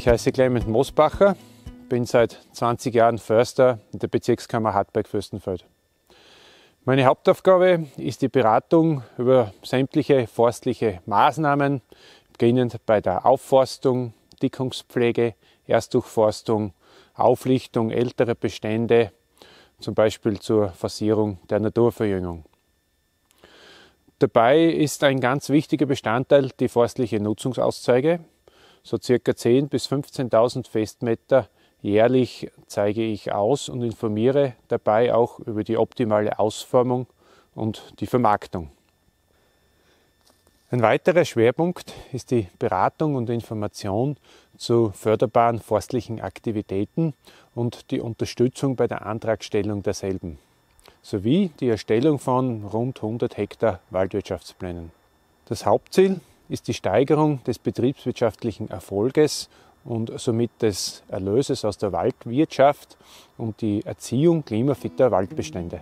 Ich heiße Clement Mosbacher, bin seit 20 Jahren Förster in der Bezirkskammer Hartberg-Fürstenfeld. Meine Hauptaufgabe ist die Beratung über sämtliche forstliche Maßnahmen, beginnend bei der Aufforstung, Dickungspflege, Erstdurchforstung, Auflichtung älterer Bestände, zum Beispiel zur Forcierung der Naturverjüngung. Dabei ist ein ganz wichtiger Bestandteil die forstliche Nutzungsauszeige. So circa 10.000 bis 15.000 Festmeter jährlich zeige ich aus und informiere dabei auch über die optimale Ausformung und die Vermarktung. Ein weiterer Schwerpunkt ist die Beratung und Information zu förderbaren forstlichen Aktivitäten und die Unterstützung bei der Antragstellung derselben, sowie die Erstellung von rund 100 Hektar Waldwirtschaftsplänen. Das Hauptziel ist die Steigerung des betriebswirtschaftlichen Erfolges und somit des Erlöses aus der Waldwirtschaft und die Erziehung klimafitter Waldbestände.